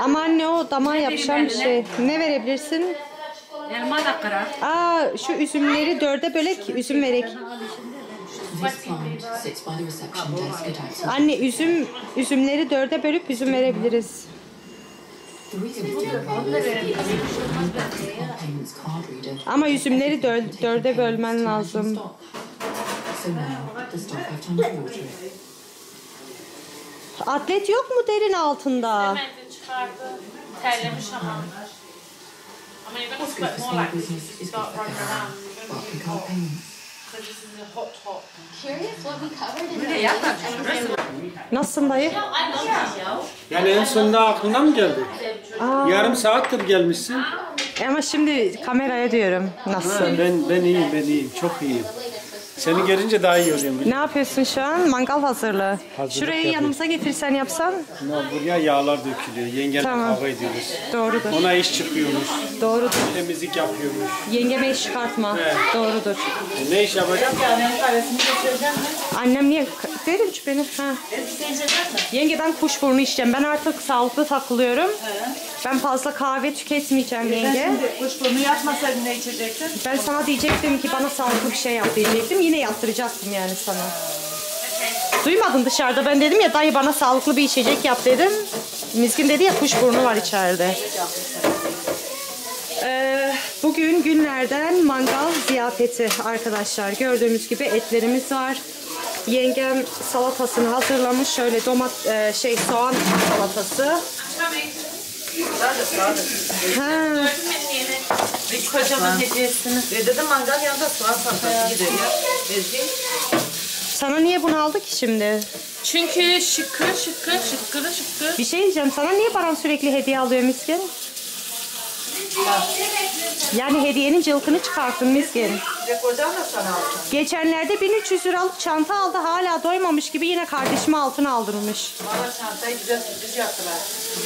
Ama anne o damağa yapacağım bir şey. Ne verebilirsin? Elma da kırar. Aa şu üzümleri dörde bölek üzüm verek. Anne üzüm üzümleri dörde bölüp üzüm verebiliriz. Reader Ama üzümleri dör- dörde bölmen lazım. Atlet yok mu derin altında? Terlemiş ama. Ama you're gonna sweat more like this. You start running around. Because is a hot top. Curious what we covered in Nasılsın dayı? Yani en sonunda aklına mı geldi? Yarım saattir gelmişsin. Ama şimdi kameraya diyorum. Nasılsın? Ben ben iyiyim, ben iyiyim. Çok iyiyim. Seni görünce daha iyi oluyorum. Ne yapıyorsun şu an? Mangal hazırlığı. Hazırlık Şurayı yapıyorum. yanımıza getirsen yapsan. Ama Buraya yağlar dökülüyor. Yengenle Tamam. kavga ediyoruz. Doğrudur. Ona iş çıkıyormuş. Doğrudur. Temizlik yapıyormuş. Yengeme iş çıkartma. Doğrudur. E, ne iş yapacak? Annem niye? Verin şu beni. Ha. Yenge ben kuşburnu içeceğim. Ben artık sağlıklı takılıyorum. Ben fazla kahve tüketmeyeceğim yenge. Kuşburnu yapmasaydın ne içecektin? Ben sana diyecektim ki bana sağlıklı bir şey yap diyecektim. Yine yaptıracaktım yani sana. Duymadın dışarıda. Ben dedim ya dayı bana sağlıklı bir içecek yap dedim. Miskin dedi ya kuşburnu var içeride. Ee, bugün günlerden mangal ziyafeti arkadaşlar. Gördüğümüz gibi etlerimiz var. Yengem salatasını hazırlamış. Şöyle domat e, şey soğan salatası. Ha, Bir kocaman hediyesini. E dedim mangal yanında soğan salatası gider ya. Ezgi. sana niye bunu aldık ki şimdi? Çünkü şıkkır şıkkır şıkkırı şıkkır. Bir şey diyeceğim. Sana niye Baran sürekli hediye alıyor Miskin? Yani hediyenin cılkını çıkarttın Miskin. Da. Geçenlerde 1300 liralık çanta aldı. Hala doymamış gibi yine kardeşime altın aldırmış. Bana çantayı güzel sürpriz yaptılar.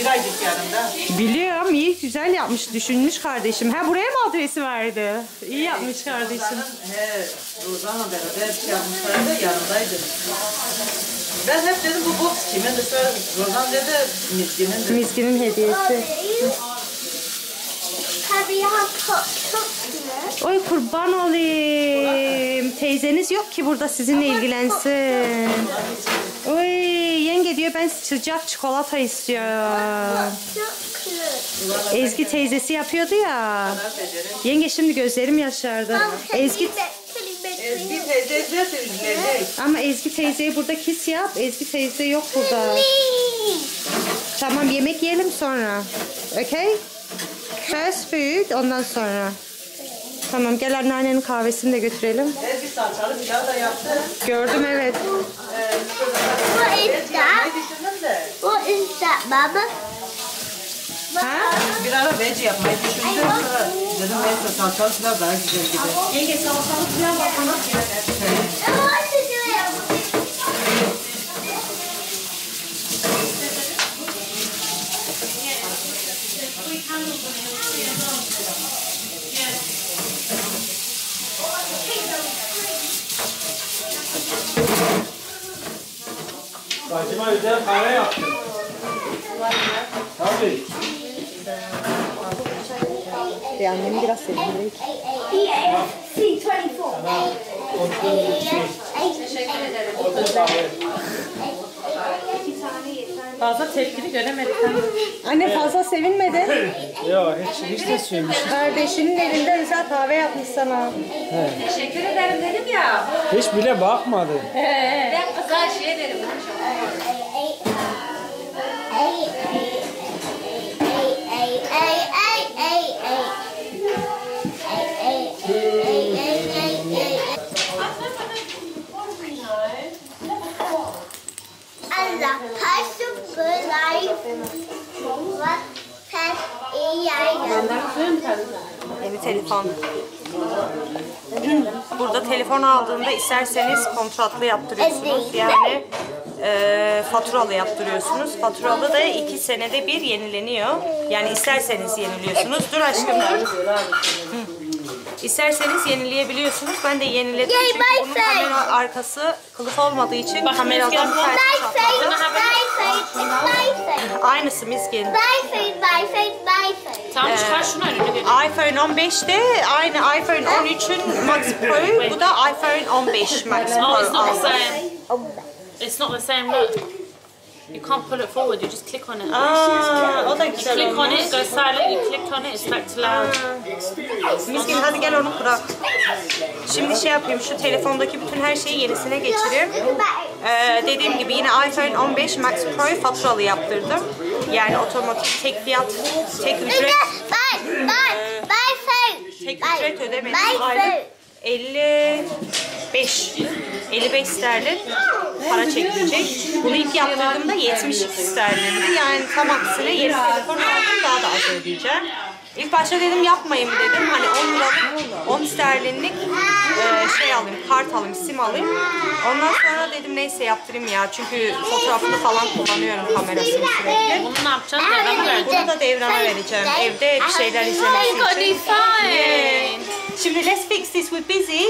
Bir aylık yanımda. Biliyorum iyi güzel yapmış düşünmüş kardeşim. Ha buraya mı adresi verdi? İyi yapmış kardeşim. He, Rozan'la beraber şey yapmışlardı yanımdaydı. Ben hep dedim bu box kimin de sonra Rozan dedi miskinin. Miskinin hediyesi. Oy kurban olayım. Teyzeniz yok ki burada sizinle ilgilensin. Oy yenge diyor ben sıcak çikolata istiyorum. Ezgi teyzesi yapıyordu ya. Yenge şimdi gözlerim yaşardı. Ezgi Ezgi teyze üzülecek. ama Ezgi teyzeye burada kis yap. Ezgi teyze yok burada. Tamam yemek yiyelim sonra. Okay? First food ondan sonra. Tamam gel anneannenin kahvesini de götürelim. Ezgi salçalı pilav da yaptı. Gördüm evet. What is that? What is that, Mama? Ha? Bir ara veci yapmayı düşündüm. Dedim neyse salçalı pilav daha güzel gider. Yenge salatalık falan bakana I Bacıma özel kahve yaptım. Tabii. E annemi biraz sevindireyim. C24. Fazla tepkili göremedik. Anne fazla sevinmedin. Ya hiç, hiç de söylemiş. Kardeşinin elinde özel kahve yapmış sana. Teşekkür ederim dedim ya. Hiç bile bakmadı. Ben kıza şey dedim. Evet telefon. Burada telefon aldığında isterseniz kontratlı yaptırıyorsunuz. Yani e, faturalı yaptırıyorsunuz. Faturalı da iki senede bir yenileniyor. Yani isterseniz yeniliyorsunuz. Dur aşkım. İsterseniz yenileyebiliyorsunuz. Ben de yeniledim Yay, çünkü bunun kamera arkası kılıf olmadığı için Bak, kameradan my face. Aynısı miskin. Tamam çıkar şunu önüne iPhone 15'te aynı iPhone 13'ün Max Pro, bu da iPhone 15 Max Pro. Oh, it's not the same. It's not the same look. You can't pull it forward, you just click on it. Aa, o da güzel Click on it, go silent, you click on it, it's back to loud. Miskin hadi gel onu bırak. Şimdi şey yapayım şu telefondaki bütün her şeyi yenisine geçireyim. Ee, dediğim gibi yine iPhone 15 Max Pro faturalı yaptırdım. Yani otomatik tek fiyat, tek ücret, My, my, my face. tek My- ücret ödemedim. Aylık face. 55 55 sterlin para çekilecek. Bunu ilk yaptırdığımda 72 sterlindi. Yani tam aksine yeni telefon aldım daha da az ödeyeceğim. İlk başta dedim yapmayayım dedim. Hani 10 lira 10 sterlinlik e, şey alayım, kart alayım, sim alayım. Ondan sonra dedim neyse yaptırayım ya. Çünkü fotoğrafını falan kullanıyorum kamerasını sürekli. Bunu ne yapacaksın? Devre mi vereceksin? Bunu da devrana vereceğim. Evde bir şeyler izlemesi için. Şimdi let's fix this with busy.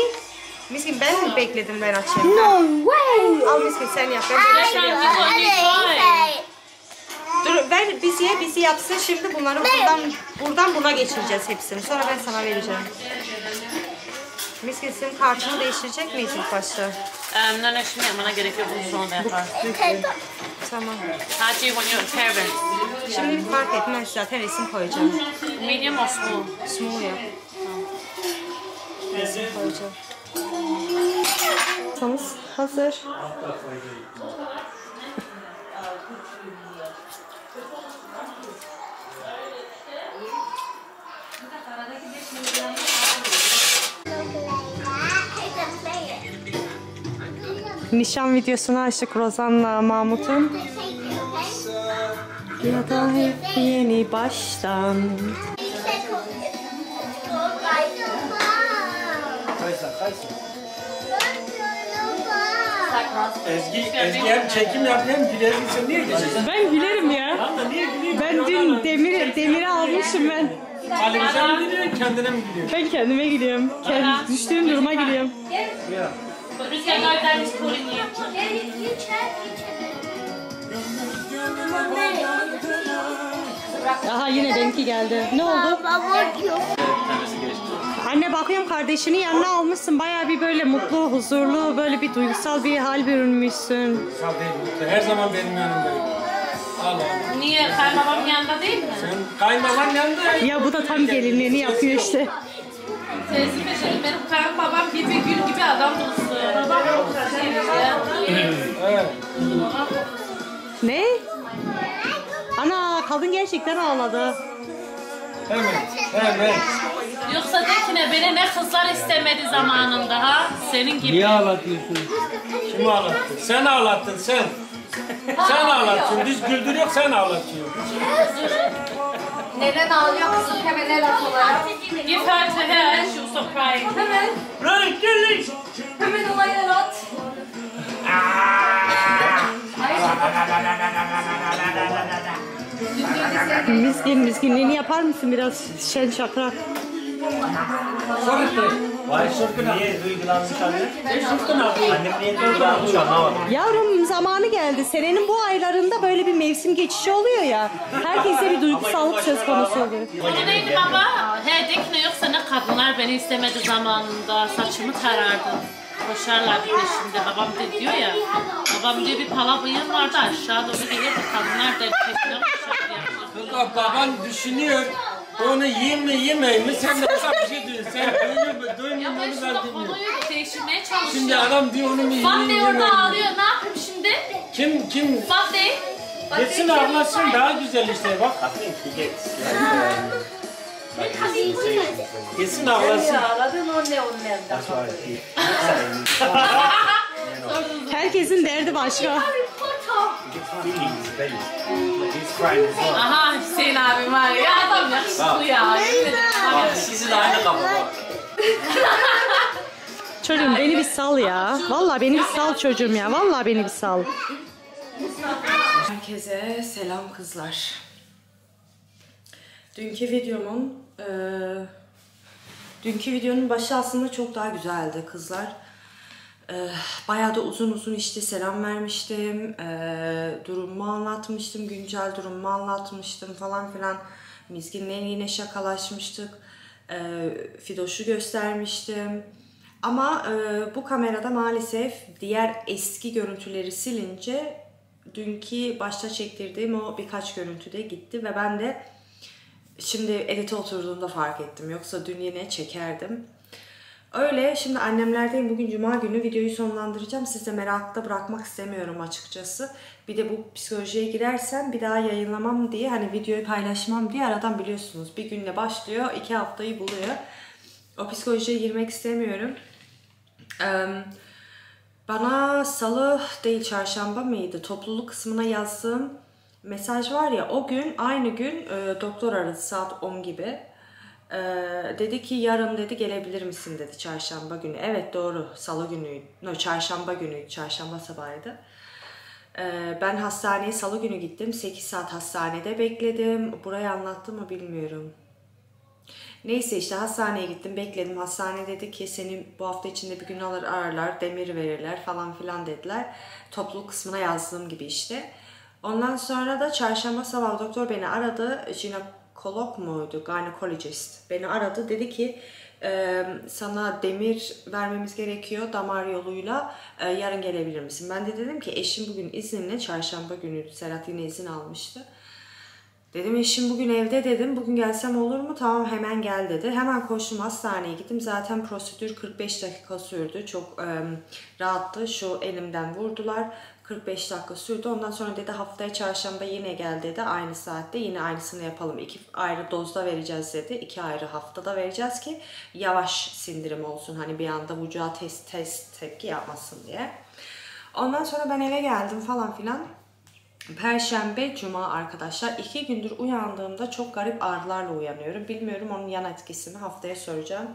Miskin ben mi bekledim ben açayım? No way. Al miskin sen yap. Ben böyle şey yapayım. Dur ver Busy'ye Busy yapsın. Şimdi bunları buradan buradan buna geçireceğiz hepsini. Sonra ben sana vereceğim. Miskin senin kartını değiştirecek miyiz ilk başta? Um, no, no, şimdi yapmana gerek yok. Bunu sonra da yaparsın. Tamam. How do you want your appearance? Şimdi fark etmez zaten resim koyacağım. Medium or small? Small yap. Resim koyacağım. Masamız hazır. Nişan videosunu açtık Rozan'la Mahmut'un. Ya da hep yeni baştan. Ezgi, Ezgi hem çekim yapıyor hem gülerim. Sen niye gülüyorsun? Ben gülerim ya. Lan da niye gülüyorsun? Ben dün demir demiri almışım ben. Halimize mi gülüyorsun, kendine mi gülüyorsun? Ben kendime gülüyorum. Kendi düştüğüm duruma gülüyorum. Aha yine benimki geldi. Ne oldu? Anne bakıyorum kardeşini yanına almışsın. Bayağı bir böyle mutlu, huzurlu, böyle bir duygusal bir hal bürünmüşsün. Sağ değil, mutlu. Her zaman benim yanımdayım. Al al. Niye? Kayınbabam yanında değil mi? Sen kayınbaban yanında. Ya bu da tam gelinliğini yapıyor işte. Teyze peşinde benim kayınbabam gibi gül gibi adam. Babam Evet. Ne? Ana kadın gerçekten ağladı. Hemen, hemen. Yoksa de ki ne beni ne kızlar istemedi zamanında ha? Senin gibi. Niye ağlatıyorsun? Kim ağlattı? Sen ağlattın sen. Sen ağlattın. Biz güldürüyor sen ağlatıyorsun. Neden ağlıyor kızım? Hemen el at olarak. Give her to her, she'll stop crying. Hemen, Bırak gelin. hemen olaya el at. Miskin miskinliğini yapar mısın biraz şen şakrak? Niye duygulanmış anne? Annem niye duygulanmış anlamadım. Yavrum zamanı geldi. Senenin bu aylarında böyle bir mevsim geçişi oluyor ya. Herkese bir duygusallık söz konusu oluyor. Onu neydi baba? He de ki ne yoksa ne kadınlar beni istemedi zamanında. Saçımı tarardı. Koşarlardı peşimde. Babam da diyor ya. Babam diyor bir pala bıyığım vardı aşağı doğru gelirdi. Kadınlar da peşine koşardı. Kız baban düşünüyor. Onu yiyeyim mi yemeyeyim mi? Sen de bana bir şey diyorsun. Sen duymuyor mu? Duymuyor Ya mu? ben Ben şurada bilmiyorum. konuyu değiştirmeye çalışıyorum. Şimdi adam diyor onu mu yiyeyim Bak de yemeyeyim orada mi? ağlıyor. Ne yapayım şimdi? Kim kim? Bak de. Gitsin ağlasın daha güzel işte bak. Gitsin ağlasın. Herkesin derdi başka. Aha Hüseyin abim var ya. Adam yakışıklı ya. Yakışıklı. Sizin aynı kafa var. Çocuğum beni bir sal ya. Vallahi beni bir sal çocuğum ya. Vallahi beni bir sal. Herkese selam kızlar. Dünkü videomun eee, Dünkü videonun başı aslında çok daha güzeldi kızlar. Ee, bayağı da uzun uzun işte selam vermiştim. Ee, durumumu anlatmıştım. Güncel durumumu anlatmıştım falan filan. Mizgin'le yine şakalaşmıştık. Ee, Fidoş'u göstermiştim. Ama bu kamerada maalesef diğer eski görüntüleri silince dünkü başta çektirdiğim o birkaç görüntü de gitti ve ben de şimdi edite oturduğumda fark ettim. Yoksa dün yine çekerdim. Öyle şimdi annemlerdeyim. Bugün cuma günü videoyu sonlandıracağım. Size merakta bırakmak istemiyorum açıkçası. Bir de bu psikolojiye girersem bir daha yayınlamam diye hani videoyu paylaşmam diye aradan biliyorsunuz. Bir günle başlıyor, iki haftayı buluyor. O psikolojiye girmek istemiyorum. Eee, bana salı değil çarşamba mıydı topluluk kısmına yazdığım mesaj var ya o gün aynı gün e, doktor aradı saat 10 gibi. E, dedi ki yarın dedi gelebilir misin dedi çarşamba günü. Evet doğru salı günü, no, çarşamba günü, çarşamba sabahıydı. E, ben hastaneye salı günü gittim. 8 saat hastanede bekledim. Burayı anlattım mı bilmiyorum. Neyse işte hastaneye gittim bekledim. Hastane dedi ki seni bu hafta içinde bir gün alır ararlar, demir verirler falan filan dediler. Topluluk kısmına yazdığım gibi işte. Ondan sonra da çarşamba sabah doktor beni aradı. Jinekolog muydu? Gynecologist. Beni aradı. Dedi ki "Ee, sana demir vermemiz gerekiyor damar yoluyla. Ee, yarın gelebilir misin? Ben de dedim ki eşim bugün izinle çarşamba günü Serhat yine izin almıştı. Dedim eşim bugün evde dedim. Bugün gelsem olur mu? Tamam hemen gel dedi. Hemen koştum hastaneye gittim. Zaten prosedür 45 dakika sürdü. Çok e, rahattı. Şu elimden vurdular. 45 dakika sürdü. Ondan sonra dedi haftaya çarşamba yine gel dedi. Aynı saatte yine aynısını yapalım. İki ayrı dozda vereceğiz dedi. İki ayrı haftada vereceğiz ki yavaş sindirim olsun. Hani bir anda vücuda test, test tepki yapmasın diye. Ondan sonra ben eve geldim falan filan. Perşembe, Cuma arkadaşlar. iki gündür uyandığımda çok garip ağrılarla uyanıyorum. Bilmiyorum onun yan etkisini haftaya soracağım.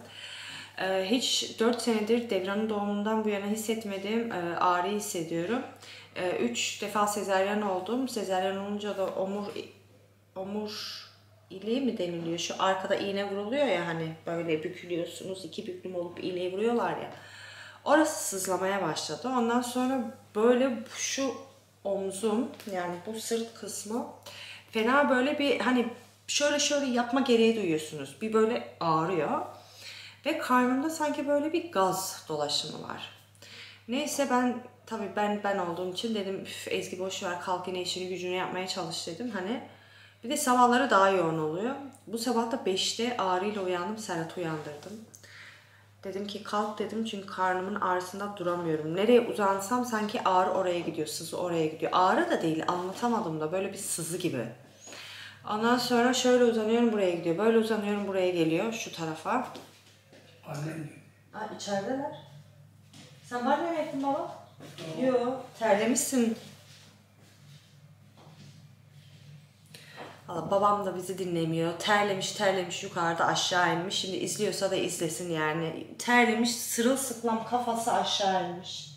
Ee, hiç 4 senedir Devran'ın doğumundan bu yana hissetmediğim e, ağrıyı hissediyorum. 3 defa sezaryen oldum. Sezaryen olunca da omur omur iliği mi deniliyor? Şu arkada iğne vuruluyor ya hani böyle bükülüyorsunuz. iki büklüm olup iğneyi vuruyorlar ya. Orası sızlamaya başladı. Ondan sonra böyle şu omzum yani bu sırt kısmı fena böyle bir hani şöyle şöyle yapma gereği duyuyorsunuz. Bir böyle ağrıyor. Ve karnımda sanki böyle bir gaz dolaşımı var. Neyse ben tabii ben ben olduğum için dedim "Üf, Ezgi boş ver kalk yine işini gücünü yapmaya çalış dedim. Hani bir de sabahları daha yoğun oluyor. Bu sabah da 5'te ağrıyla uyandım. Serhat'ı uyandırdım. Dedim ki kalk dedim çünkü karnımın ağrısında duramıyorum. Nereye uzansam sanki ağrı oraya gidiyor, sızı oraya gidiyor. Ağrı da değil anlatamadım da böyle bir sızı gibi. Ondan sonra şöyle uzanıyorum buraya gidiyor. Böyle uzanıyorum buraya geliyor şu tarafa. Annen Aa içerideler. Sen var mı baba? Yok. Terlemişsin. Valla babam da bizi dinlemiyor. Terlemiş terlemiş yukarıda aşağı inmiş. Şimdi izliyorsa da izlesin yani. Terlemiş sırılsıklam kafası aşağı inmiş.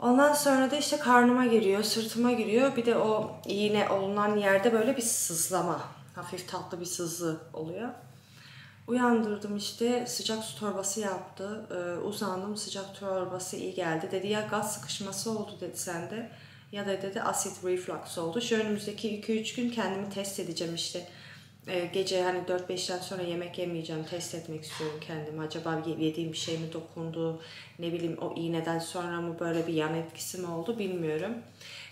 Ondan sonra da işte karnıma giriyor, sırtıma giriyor. Bir de o iğne olunan yerde böyle bir sızlama. Hafif tatlı bir sızı oluyor. Uyandırdım işte sıcak su torbası yaptı. Ee, uzandım sıcak torbası iyi geldi. Dedi ya gaz sıkışması oldu dedi sende. Ya da dedi asit reflux oldu. Şu önümüzdeki 2-3 gün kendimi test edeceğim işte. Ee, gece hani 4-5'ten sonra yemek yemeyeceğim. Test etmek istiyorum kendimi. Acaba ye- yediğim bir şey mi dokundu? Ne bileyim o iğneden sonra mı böyle bir yan etkisi mi oldu bilmiyorum.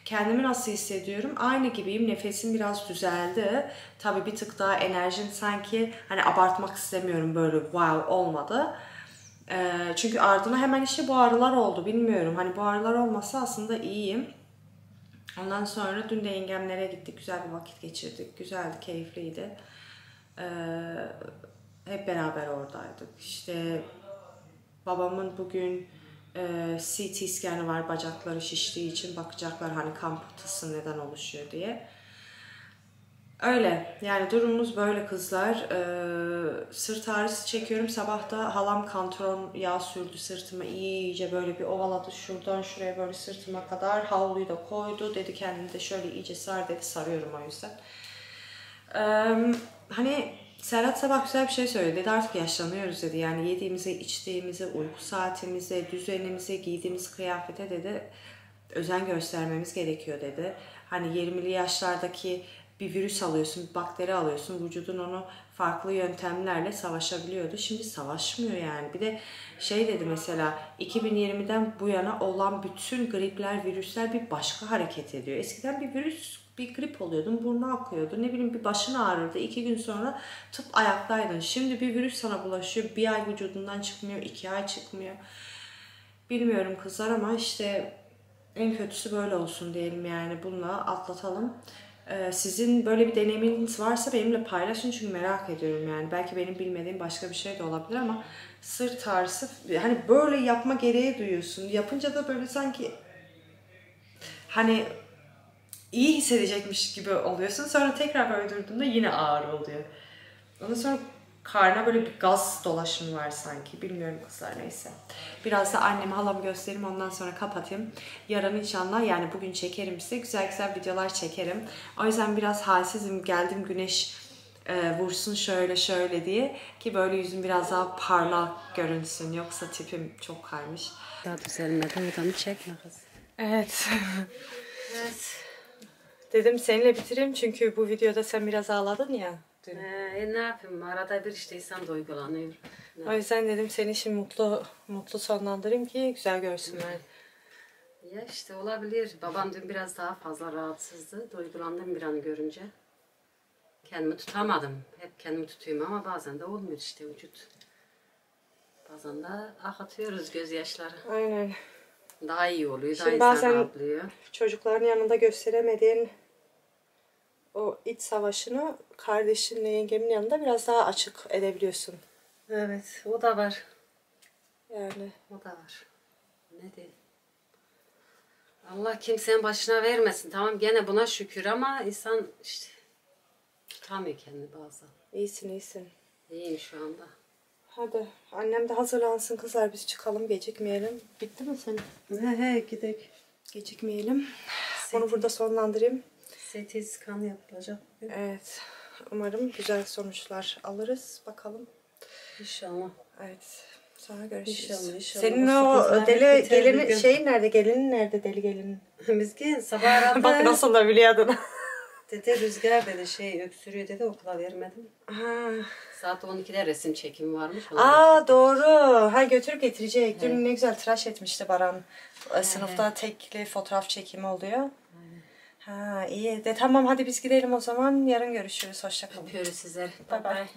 Kendimi nasıl hissediyorum? Aynı gibiyim. Nefesim biraz düzeldi. Tabii bir tık daha enerjim sanki hani abartmak istemiyorum böyle wow olmadı. Ee, çünkü ardına hemen işte bu ağrılar oldu. Bilmiyorum. Hani bu ağrılar olmasa aslında iyiyim. Ondan sonra dün de yengemlere gittik. Güzel bir vakit geçirdik. Güzeldi, keyifliydi. Ee, hep beraber oradaydık. İşte babamın bugün e, CT scanı var. Bacakları şiştiği için bakacaklar hani kan pıhtısı neden oluşuyor diye. Öyle. Yani durumumuz böyle kızlar. Ee, sırt ağrısı çekiyorum. Sabah da halam kantron yağ sürdü sırtıma. iyice böyle bir ovaladı şuradan şuraya böyle sırtıma kadar. Havluyu da koydu. Dedi kendini de şöyle iyice sar dedi. Sarıyorum o yüzden. Ee, hani Serhat sabah güzel bir şey söyledi. Dedi artık yaşlanıyoruz dedi. Yani yediğimize, içtiğimize, uyku saatimize, düzenimize, giydiğimiz kıyafete dedi özen göstermemiz gerekiyor dedi. Hani 20'li yaşlardaki bir virüs alıyorsun, bir bakteri alıyorsun. Vücudun onu farklı yöntemlerle savaşabiliyordu. Şimdi savaşmıyor yani. Bir de şey dedi mesela 2020'den bu yana olan bütün gripler, virüsler bir başka hareket ediyor. Eskiden bir virüs, bir grip oluyordun, burnu akıyordu. Ne bileyim bir başın ağrırdı. iki gün sonra tıp ayaktaydın. Şimdi bir virüs sana bulaşıyor. Bir ay vücudundan çıkmıyor, iki ay çıkmıyor. Bilmiyorum kızlar ama işte en kötüsü böyle olsun diyelim yani. Bununla atlatalım. Ee, sizin böyle bir deneyiminiz varsa benimle paylaşın çünkü merak ediyorum yani. Belki benim bilmediğim başka bir şey de olabilir ama sırt ağrısı hani böyle yapma gereği duyuyorsun. Yapınca da böyle sanki hani iyi hissedecekmiş gibi oluyorsun. Sonra tekrar böyle durduğunda yine ağrı oluyor. Ondan sonra karna böyle bir gaz dolaşımı var sanki. Bilmiyorum kızlar neyse. Biraz da annemi halamı göstereyim ondan sonra kapatayım. Yarın inşallah yani bugün çekerim size. Güzel güzel videolar çekerim. O yüzden biraz halsizim. Geldim güneş e, vursun şöyle şöyle diye. Ki böyle yüzüm biraz daha parlak görünsün. Yoksa tipim çok kaymış. Daha düzelmedi. Odamı çekme kız. Evet. evet. Dedim seninle bitireyim çünkü bu videoda sen biraz ağladın ya. Ee, ne yapayım? Arada bir işte insan duygulanıyor. O yüzden dedim seni şimdi mutlu mutlu sonlandırayım ki güzel görsünler. Ya işte olabilir. Babam dün biraz daha fazla rahatsızdı. Duygulandım bir an görünce. Kendimi tutamadım. Hep kendimi tutuyorum ama bazen de olmuyor işte vücut. Bazen de akıtıyoruz gözyaşları. Aynen. Daha iyi oluyor. Daha Şimdi insan bazen- rahatlıyor. Çocukların yanında gösteremediğin o iç savaşını kardeşinle yengemin yanında biraz daha açık edebiliyorsun. Evet o da var. Yani O da var. Ne diyeyim? Allah kimsenin başına vermesin. Tamam gene buna şükür ama insan işte tutamıyor kendini bazen. iyisin iyisin. İyiyim şu anda. Hadi annem de hazırlansın kızlar biz çıkalım gecikmeyelim. Bitti mi senin? He he gidelim. Gecikmeyelim. Onu burada sonlandırayım. CT skan yapılacak. bugün. Evet. Umarım güzel sonuçlar alırız. Bakalım. İnşallah. Evet. Sonra görüşürüz. İnşallah, inşallah. Senin o deli biter bir şeyin nerede? Gelinin nerede? Deli gelinin. Miskin sabah aradı. Bak nasıl da biliyor adını. Dedi rüzgar dedi şey öksürüyor dedi okula vermedim. Ha. Saat 12'de resim çekimi varmış. ona Aa doğru. Ha götürüp getirecek. Dün ne güzel tıraş etmişti Baran. Sınıfta tekli fotoğraf çekimi oluyor. Ha iyi. De tamam hadi biz gidelim o zaman. Yarın görüşürüz. Hoşça kalın. Öpüyoruz sizleri. Bay bay.